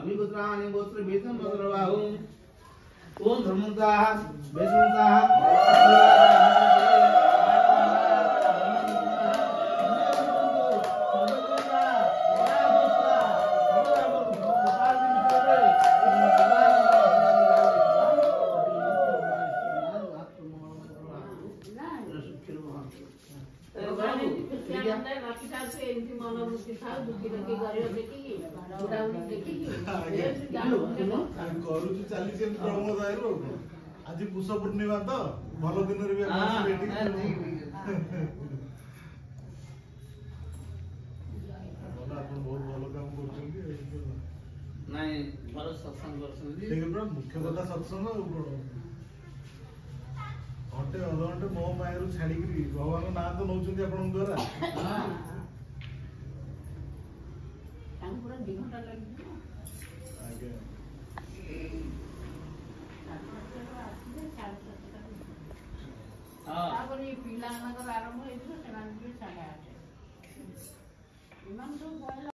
अमिपुत्राणि गोत्रभीतं मधुरबाहुं କରୁଛୁ ଚାଲିଛି ପ୍ରବଳ ଦାୟରୁ ଆଜି ପୁଷ ପୂର୍ଣ୍ଣିମା ତ ଭଲ ଦିନରେ ବି ଆପଣ ବହୁତ ଭଲ କାମ କରୁଛନ୍ତି ନାଇଁ ଭଲ ସତ୍ସଙ୍ଗ କରୁଛନ୍ତି ମୁଖ୍ୟ କଥା ସତ୍ସଙ୍ଗ ଆଉ അതുകൊണ്ട് ମୋ ପାଖରୁ ଛାଡ଼ିକିରି ଭଗବାନଙ୍କ ନାଁ ତ ନେଉଛନ୍ତି ଆପଣଙ୍କ ଦ୍ୱାରା ତାପରେ ପିଲାମାନଙ୍କର ଆରମ୍ଭ ହେଇଯିବ ସେମାନେ ବି ସାଢ଼େ ଆଠ ଏମାନେ ସବୁ